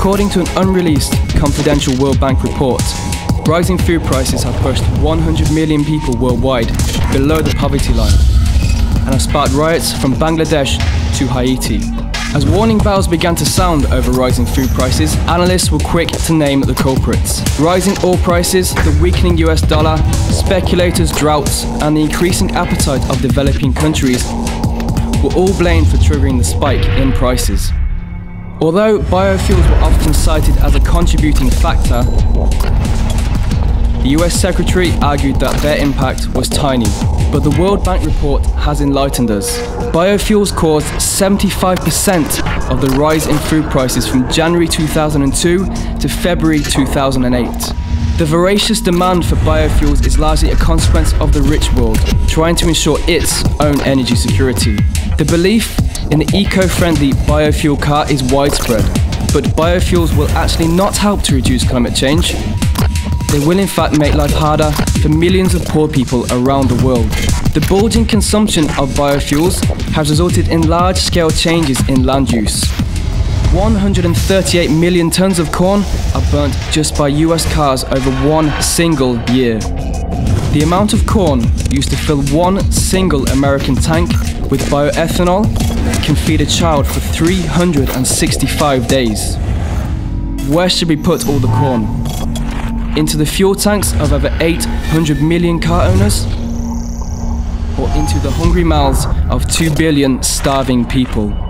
According to an unreleased confidential World Bank report, rising food prices have pushed 100 million people worldwide below the poverty line and have sparked riots from Bangladesh to Haiti. As warning bells began to sound over rising food prices, analysts were quick to name the culprits. Rising oil prices, the weakening US dollar, speculators' droughts, and the increasing appetite of developing countries were all blamed for triggering the spike in prices. Although biofuels were often cited as a contributing factor, the US Secretary argued that their impact was tiny, but the World Bank report has enlightened us. Biofuels caused 75% of the rise in food prices from January 2002 to February 2008. The voracious demand for biofuels is largely a consequence of the rich world trying to ensure its own energy security. The belief the eco-friendly biofuel car is widespread, but biofuels will actually not help to reduce climate change, they will in fact make life harder for millions of poor people around the world. The bulging consumption of biofuels has resulted in large-scale changes in land use. 138 million tons of corn are burnt just by US cars over one single year. The amount of corn used to fill one single American tank with bioethanol can feed a child for 365 days. Where should we put all the corn? into the fuel tanks of over 800 million car owners, or into the hungry mouths of 2 billion starving people.